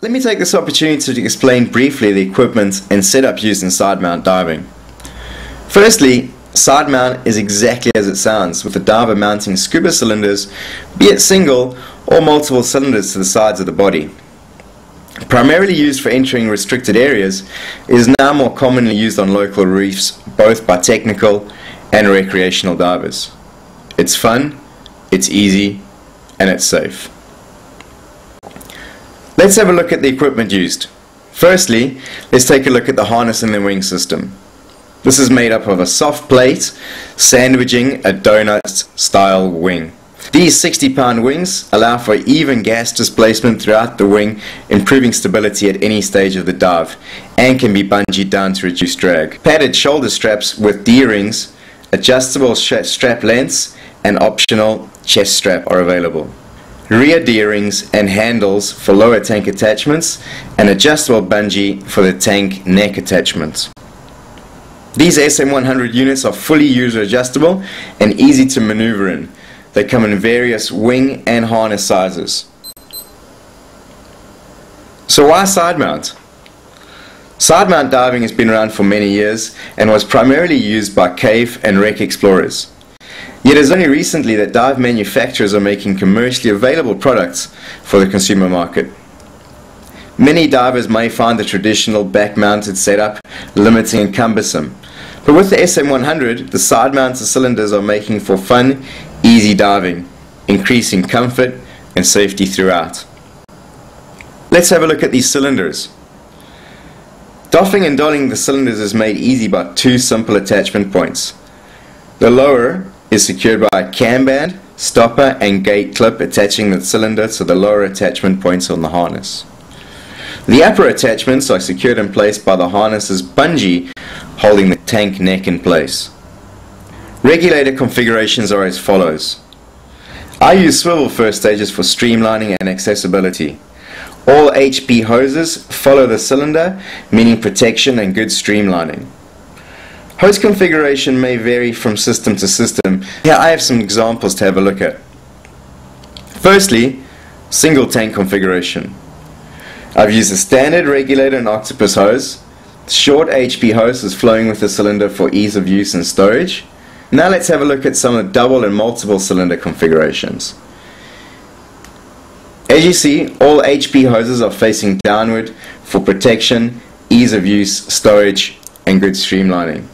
Let me take this opportunity to explain briefly the equipment and setup used in side mount diving. Firstly, side mount is exactly as it sounds, with the diver mounting scuba cylinders, be it single or multiple cylinders to the sides of the body. Primarily used for entering restricted areas, it is now more commonly used on local reefs both by technical and recreational divers. It's fun, it's easy, and it's safe. Let's have a look at the equipment used. Firstly, let's take a look at the harness and the wing system. This is made up of a soft plate sandwiching a donut style wing. These 60 pound wings allow for even gas displacement throughout the wing, improving stability at any stage of the dive, and can be bungeed down to reduce drag. Padded shoulder straps with D-rings, adjustable strap lengths, and optional chest strap are available. Rear D-rings and handles for lower tank attachments, and adjustable bungee for the tank neck attachments. These SM100 units are fully user adjustable and easy to maneuver in. They come in various wing and harness sizes. So why side mount? Side mount diving has been around for many years and was primarily used by cave and wreck explorers. Yet it is only recently that dive manufacturers are making commercially available products for the consumer market. Many divers may find the traditional back-mounted setup limiting and cumbersome, but with the SM100, the side-mounted cylinders are making for fun, easy diving, increasing comfort and safety throughout. Let's have a look at these cylinders. Doffing and donning the cylinders is made easy by two simple attachment points. The lower is secured by a cam band, stopper and gate clip attaching the cylinder to the lower attachment points on the harness. The upper attachments are secured in place by the harness's bungee holding the tank neck in place. Regulator configurations are as follows. I use swivel first stages for streamlining and accessibility. All HP hoses follow the cylinder, meaning protection and good streamlining. Hose configuration may vary from system to system. Here I have some examples to have a look at. Firstly, single tank configuration. I've used a standard regulator and octopus hose. The short HP hose is flowing with the cylinder for ease of use and storage. Now let's have a look at some of the double and multiple cylinder configurations. As you see, all HP hoses are facing downward for protection, ease of use, storage, and good streamlining.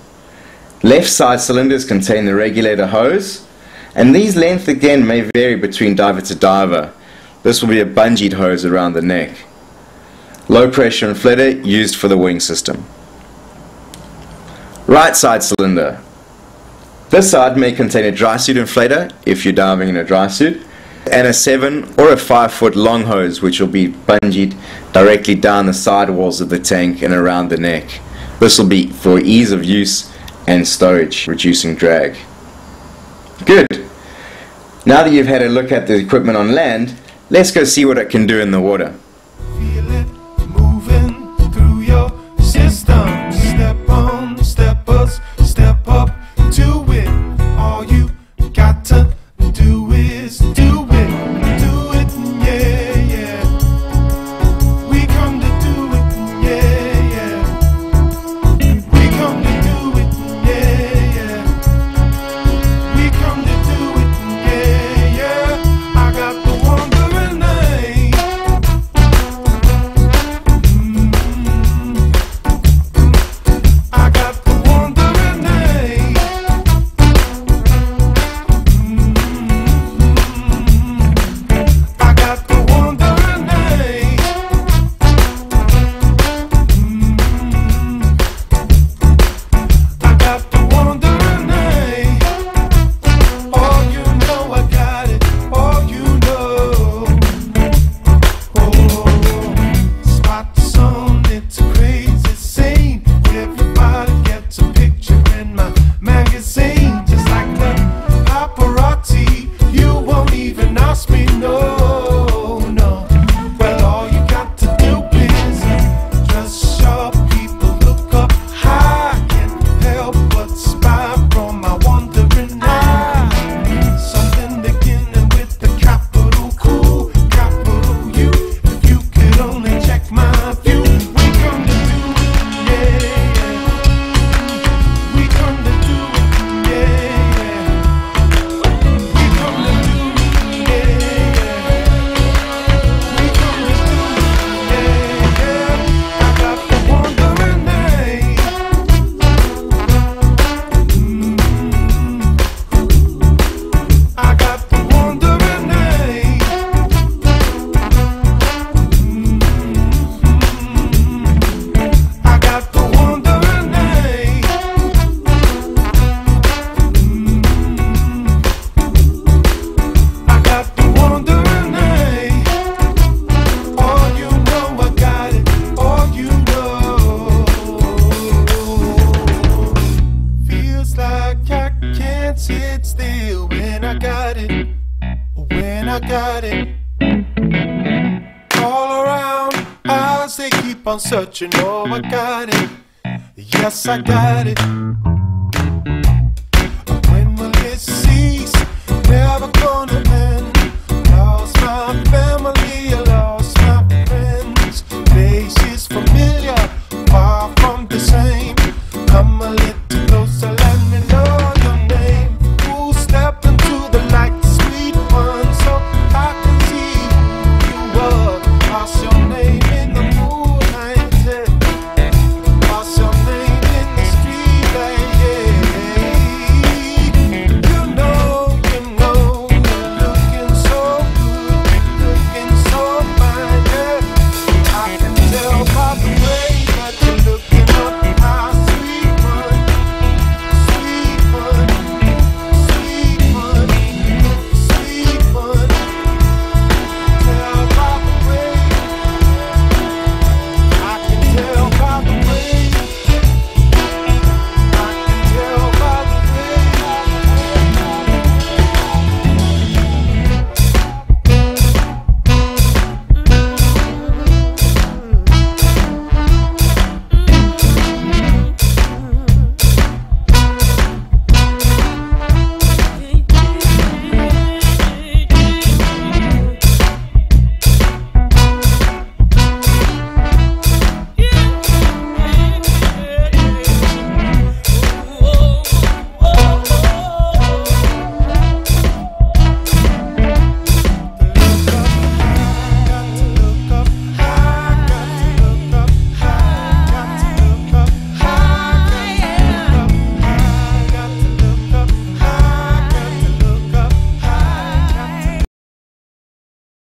Left side cylinders contain the regulator hose, and these length again may vary between diver to diver. This will be a bungeed hose around the neck. Low pressure inflator used for the wing system. Right side cylinder. This side may contain a dry suit inflator if you're diving in a dry suit and a 7 or a 5 foot long hose which will be bungeed directly down the side walls of the tank and around the neck. This will be for ease of use and storage, reducing drag. Good. Now that you've had a look at the equipment on land, let's go see what it can do in the water. on searching. Oh, I got it. Yes, I got it. But when will it cease? Never gonna end.